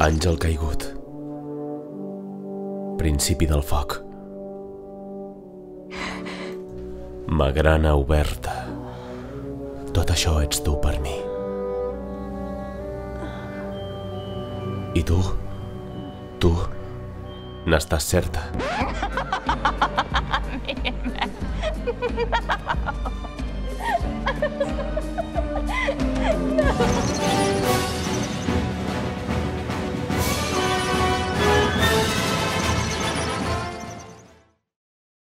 Àngel caigut. Principi del foc. Magrana oberta. Tot això ets tu per mi. I tu, tu, n'estàs certa. no.